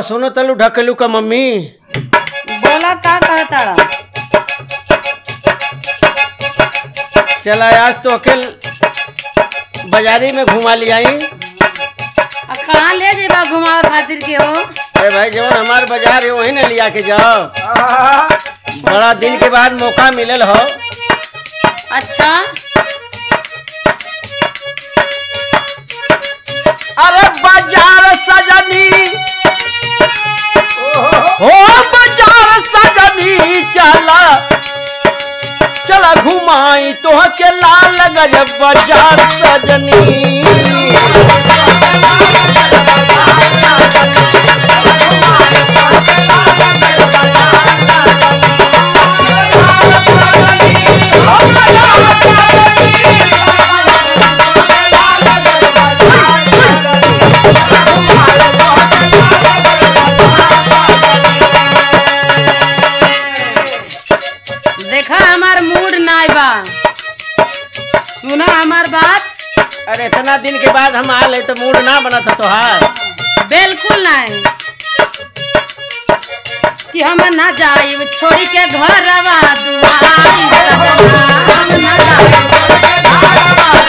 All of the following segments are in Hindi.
कहो सुनो तलू ढकलू का मम्मी। बोला का कहताड़ा चला आज तो अकेल बाजारी में घुमा लियाई आ कहाँ ले जेबा घुमावे खातिर के हो? अरे भाई जवन हमार बाज़ार है वही ना लिया के जाओ। बड़ा दिन के बाद मौका मिलल हो। अच्छा। घुमाई तो के लाल गजब बाज़ार सजनी। हमार बात? अरे इतना दिन के बाद हम आल तो मूड ना बना था तोहार बिल्कुल नहीं। कि हम ना जाइब छोड़ी के घर दुआरी। सजना हम ना जाइब।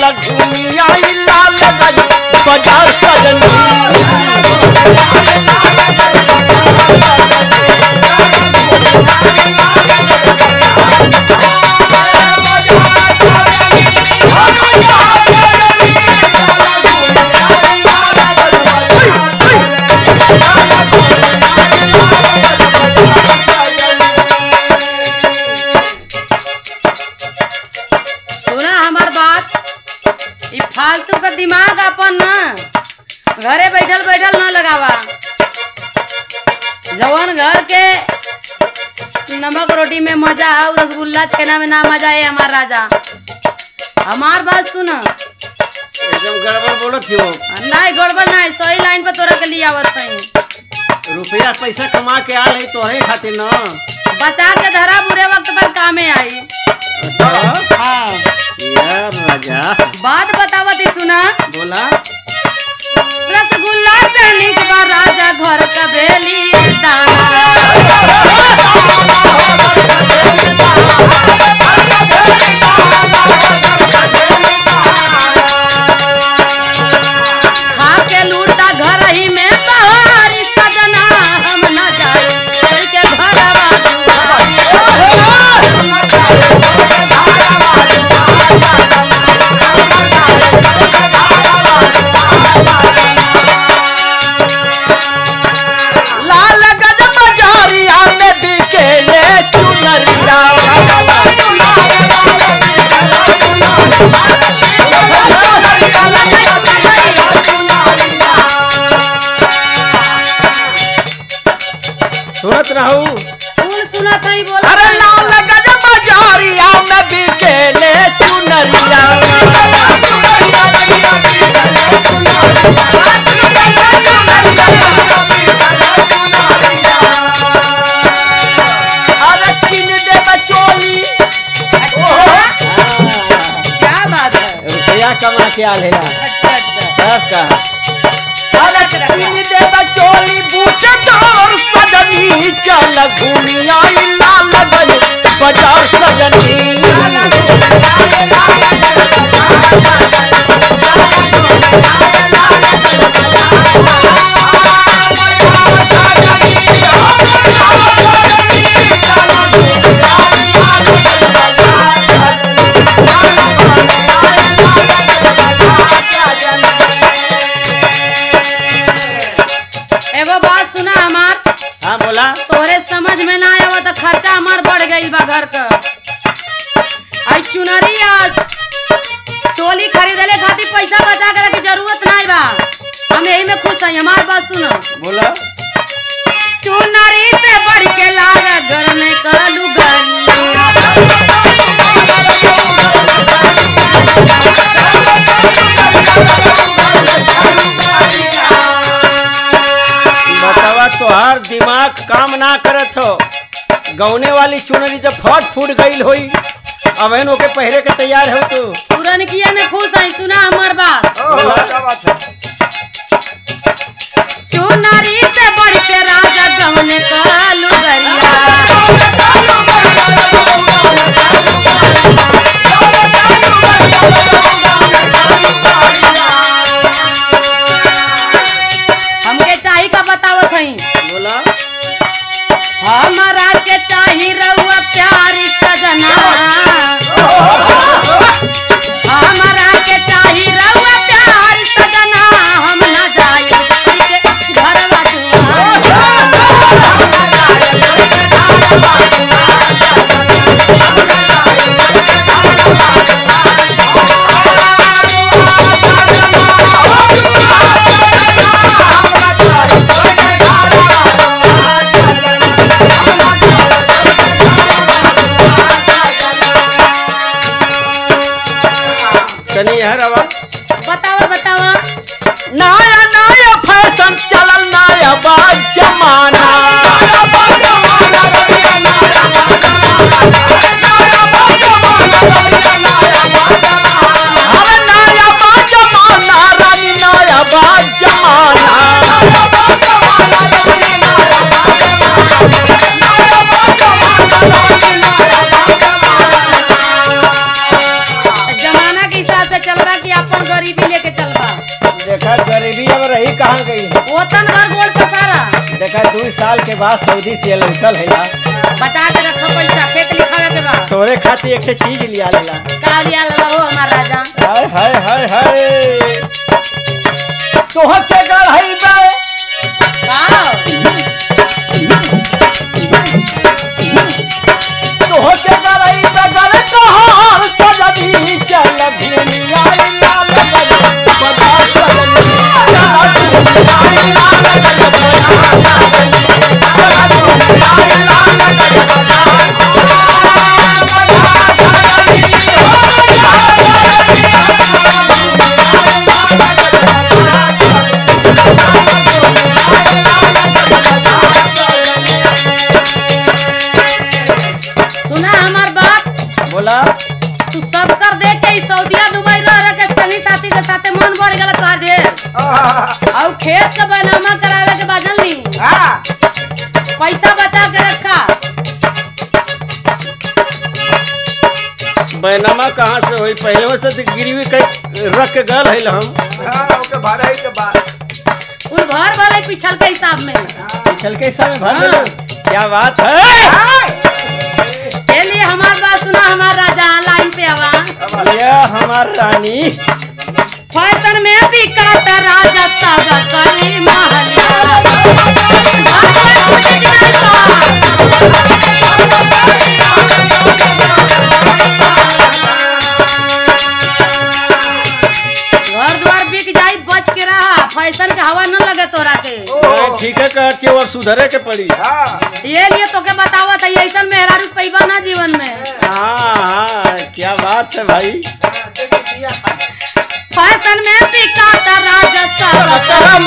सजनी आई लाल बजा बाज़ार घरे बैठल बैठल ना लगावा। जवन घर के नमक रोटी में मज़ा है और रसगुल्ला छेना में ना मज़ा है हमार राजा। हमार बात सुन। एकदम गड़बड़ बोलत हो नहीं गड़बड़ नहीं सही लाइन पर तोरा के लिए आवत नहीं रुपया पैसा कमा के आल है तोहरे खातिर न। बचा के धरा बुरे वक्त पर कामे आई। के आल है अच्छा अच्छा। का अरे किन दे बचोली बूझ दौर सजनी चल घूमिया लाल गज बाज़ार सजनी। सुनो बोला। चुनरी से बढ़ के लाग घर में कलू बतावा तोहार दिमाग काम ना करत हो। गौने वाली चुनरी जब फट फूट गई होई अबहन ओके पहरे के तैयार हो तू। पूरन किया में खुश हई सुना हमार बात। बात है? चुनरी से बढ़ के राजा गवन कलू। நான் साल के बाद सऊदी से लौटल है बता दे रखो पैसा खेत लिखावे के बाद। तोरे खातिर एक से चीज़ लिया लेला। का लिया लेला हो हमारा राजा? हाय हाय हाय हाय। के साथे मन बढ़ गला तो ढेर आहा, और खेत के बनामा करावे के बाजन ली। हाँ, पैसा बचा के रखा। बैनामा कहाँ से होई? पहले से गिरवी कई रख के गल है हम। हाँ, ओके भरे के बाद। उन भर वाले पिछल के हिसाब में। चल के हिसाब में भर हाँ। क्या बात है? हाँ, के लिए हमार बात सुना हमार राजा लाइन पे आवा। ये हमार रानी। फ़ैशन में बिकात राजा सब करी महलिया घर द्वार बिक जाई बच के रहा। फ़ैशन के हवा न लगे तोरा के। ठीक है कहत कि और सुधरे के पड़ी। हाँ, ये लिए तोके बतावत है ऐसा मेहरारू पैबा ना जीवन में। हाँ हाँ क्या बात है भाई। सब